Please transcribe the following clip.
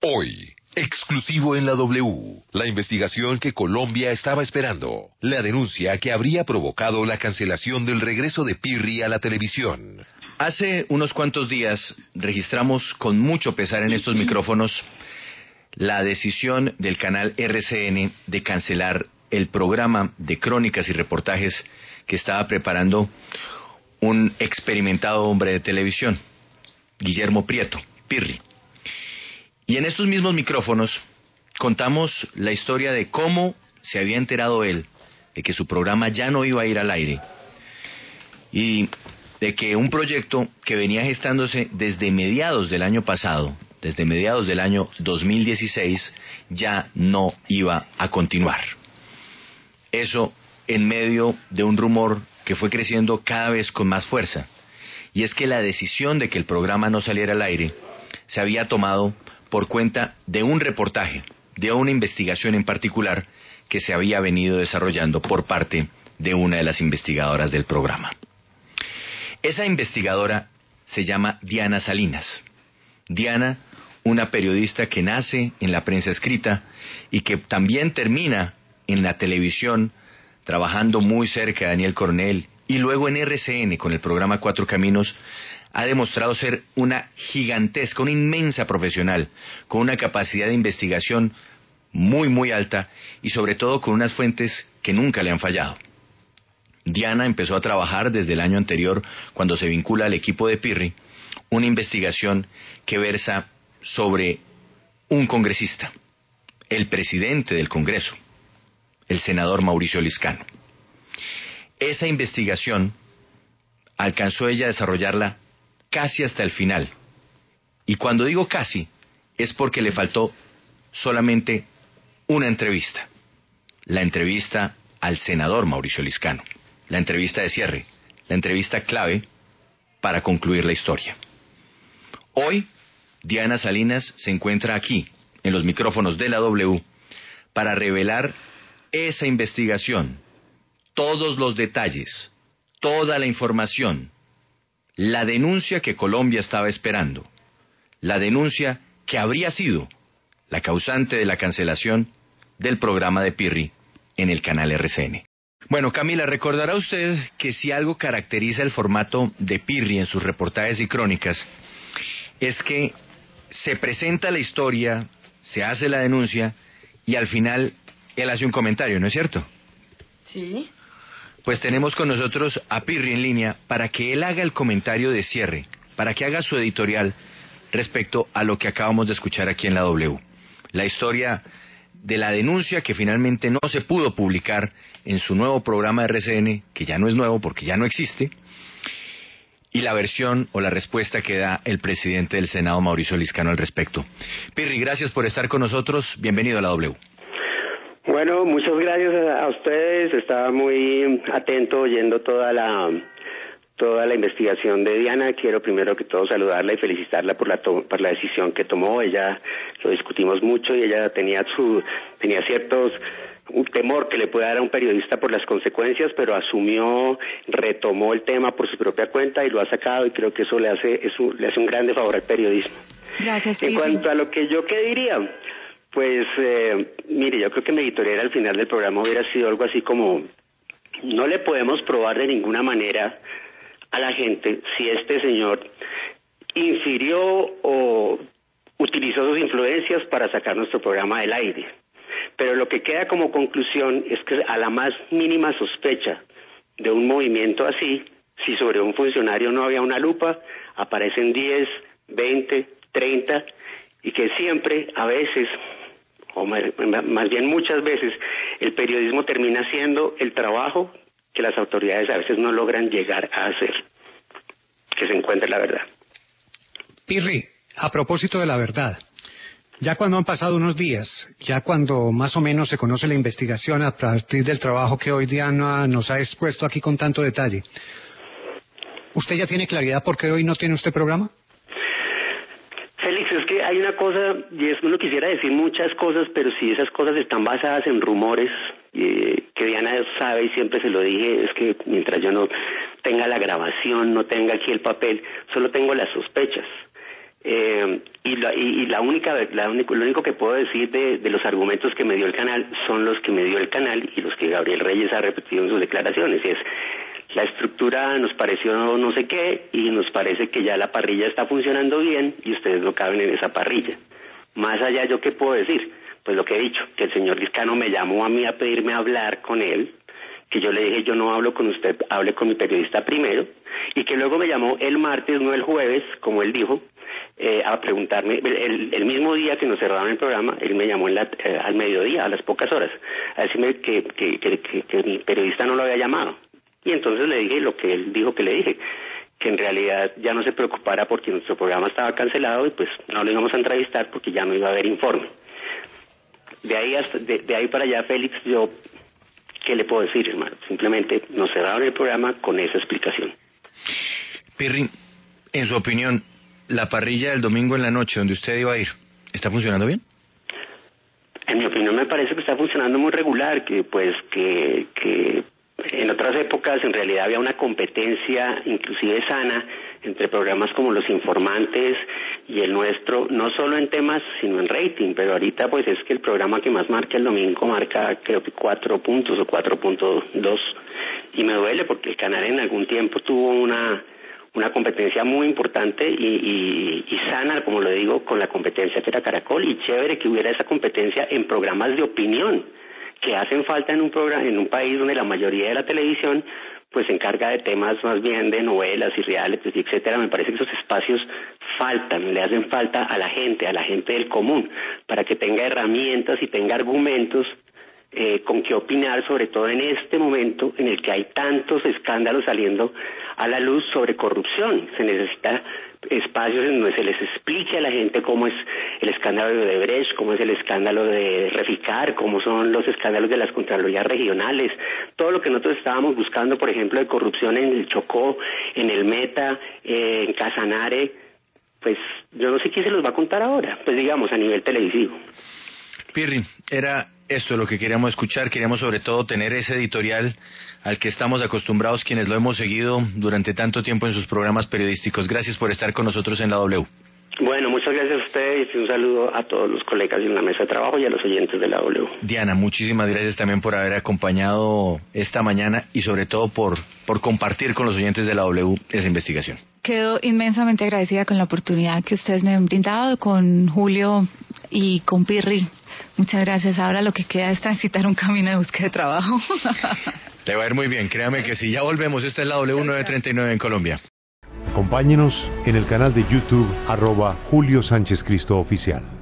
Hoy, exclusivo en la W, la investigación que Colombia estaba esperando, la denuncia que habría provocado la cancelación del regreso de Pirri a la televisión. Hace unos cuantos días registramos con mucho pesar en estos micrófonos la decisión del canal RCN de cancelar el programa de crónicas y reportajes que estaba preparando un experimentado hombre de televisión, Guillermo Prieto, Pirri. Y en estos mismos micrófonos contamos la historia de cómo se había enterado él de que su programa ya no iba a ir al aire y de que un proyecto que venía gestándose desde mediados del año pasado, desde mediados del año 2016, ya no iba a continuar. Eso en medio de un rumor que fue creciendo cada vez con más fuerza, y es que la decisión de que el programa no saliera al aire se había tomado por cuenta de un reportaje, de una investigación en particular que se había venido desarrollando por parte de una de las investigadoras del programa. Esa investigadora se llama Diana Salinas. Diana, una periodista que nace en la prensa escrita y que también termina en la televisión trabajando muy cerca de Daniel Coronel y luego en RCN con el programa Cuatro Caminos, ha demostrado ser una gigantesca, una inmensa profesional, con una capacidad de investigación muy, muy alta y sobre todo con unas fuentes que nunca le han fallado. Diana empezó a trabajar desde el año anterior, cuando se vincula al equipo de Pirri, una investigación que versa sobre un congresista, el presidente del Congreso, el senador Mauricio Liscano. Esa investigación alcanzó ella a desarrollarla casi hasta el final. Y cuando digo casi, es porque le faltó solamente una entrevista. La entrevista al senador Mauricio Liscano. La entrevista de cierre. La entrevista clave para concluir la historia. Hoy, Diana Salinas se encuentra aquí, en los micrófonos de la W, para revelar esa investigación, todos los detalles, toda la información la denuncia que Colombia estaba esperando, la denuncia que habría sido la causante de la cancelación del programa de Pirri en el canal RCN. Bueno, Camila, recordará usted que si algo caracteriza el formato de Pirri en sus reportajes y crónicas, es que se presenta la historia, se hace la denuncia y al final él hace un comentario, ¿no es cierto? Sí pues tenemos con nosotros a Pirri en línea para que él haga el comentario de cierre, para que haga su editorial respecto a lo que acabamos de escuchar aquí en la W. La historia de la denuncia que finalmente no se pudo publicar en su nuevo programa de RCN, que ya no es nuevo porque ya no existe, y la versión o la respuesta que da el presidente del Senado, Mauricio Liscano, al respecto. Pirri, gracias por estar con nosotros. Bienvenido a la W. Bueno, muchas gracias a ustedes. Estaba muy atento oyendo toda la toda la investigación de Diana. Quiero primero que todo saludarla y felicitarla por la por la decisión que tomó. Ella lo discutimos mucho y ella tenía su tenía ciertos un temor que le puede dar a un periodista por las consecuencias, pero asumió, retomó el tema por su propia cuenta y lo ha sacado y creo que eso le hace le hace un grande favor al periodismo. Gracias. En cuanto a lo que yo qué diría, pues, eh, mire, yo creo que mi editorial al final del programa hubiera sido algo así como, no le podemos probar de ninguna manera a la gente si este señor infirió o utilizó sus influencias para sacar nuestro programa del aire. Pero lo que queda como conclusión es que a la más mínima sospecha de un movimiento así, si sobre un funcionario no había una lupa, aparecen 10, 20, 30 y que siempre, a veces, o más bien muchas veces, el periodismo termina haciendo el trabajo que las autoridades a veces no logran llegar a hacer, que se encuentre la verdad. Pirri, a propósito de la verdad, ya cuando han pasado unos días, ya cuando más o menos se conoce la investigación a partir del trabajo que hoy Diana nos ha expuesto aquí con tanto detalle, ¿usted ya tiene claridad por qué hoy no tiene usted programa? Es que hay una cosa, y es, uno quisiera decir muchas cosas, pero si esas cosas están basadas en rumores, eh, que Diana sabe y siempre se lo dije, es que mientras yo no tenga la grabación, no tenga aquí el papel, solo tengo las sospechas. Eh, y, la, y, la única, la único, lo único que puedo decir de, de, los argumentos que me dio el canal son los que me dio el canal y los que Gabriel Reyes ha repetido en sus declaraciones. Y es, la estructura nos pareció no sé qué y nos parece que ya la parrilla está funcionando bien y ustedes no caben en esa parrilla. Más allá, ¿yo qué puedo decir? Pues lo que he dicho, que el señor Liscano me llamó a mí a pedirme hablar con él, que yo le dije, yo no hablo con usted, hable con mi periodista primero, y que luego me llamó el martes, no el jueves, como él dijo, eh, a preguntarme, el, mismo día que nos cerraron el programa, él me llamó en eh, al mediodía, a las pocas horas, a decirme que, que, que, mi periodista no lo había llamado. Y entonces le dije lo que él dijo que le dije, que en realidad ya no se preocupara porque nuestro programa estaba cancelado y pues no lo íbamos a entrevistar porque ya no iba a haber informe. De ahí, hasta, de, ahí para allá, Félix, yo, ¿qué le puedo decir, hermano? Simplemente nos cerraron el programa con esa explicación. Pirri, en su opinión, la parrilla del domingo en la noche donde usted iba a ir, ¿está funcionando bien? En mi opinión me parece que está funcionando muy regular, que pues que, que en otras épocas en realidad había una competencia inclusive sana entre programas como Los Informantes y el nuestro, no solo en temas, sino en rating, pero ahorita pues es que el programa que más marca el domingo marca creo que cuatro puntos o cuatro punto dos. Y me duele porque el canal en algún tiempo tuvo una una competencia muy importante y, y, sana, como lo digo, con la competencia que era Caracol. Y chévere que hubiera esa competencia en programas de opinión que hacen falta en un programa, en un país donde la mayoría de la televisión pues se encarga de temas más bien de novelas y reales y etcétera. Me parece que esos espacios faltan, le hacen falta a la gente, a la gente del común, para que tenga herramientas y tenga argumentos eh, con qué opinar, sobre todo en este momento en el que hay tantos escándalos saliendo a la luz sobre corrupción. Se necesita espacios en donde se les explique a la gente cómo es el escándalo de Brecht, cómo es el escándalo de Reficar, cómo son los escándalos de las Contralorías regionales, todo lo que nosotros estábamos buscando, por ejemplo, de corrupción en el Chocó, en el Meta, eh, en Casanare, pues yo no sé quién se los va a contar ahora, pues digamos a nivel televisivo. Pirri, era esto lo que queríamos escuchar, queríamos sobre todo tener ese editorial al que estamos acostumbrados quienes lo hemos seguido durante tanto tiempo en sus programas periodísticos. Gracias por estar con nosotros en la W. Bueno, muchas gracias a ustedes y un saludo a todos los colegas en la mesa de trabajo y a los oyentes de la W. Diana, muchísimas gracias también por haber acompañado esta mañana y sobre todo por, por compartir con los oyentes de la W esa investigación. Quedo inmensamente agradecida con la oportunidad que ustedes me han brindado con Julio y con Pirri Muchas gracias. Ahora lo que queda es transitar un camino de búsqueda de trabajo. Le va a ir muy bien, créame que si ya volvemos, esta es la W939 en Colombia. Acompáñenos en el canal de YouTube arroba Julio Sánchez Cristo Oficial.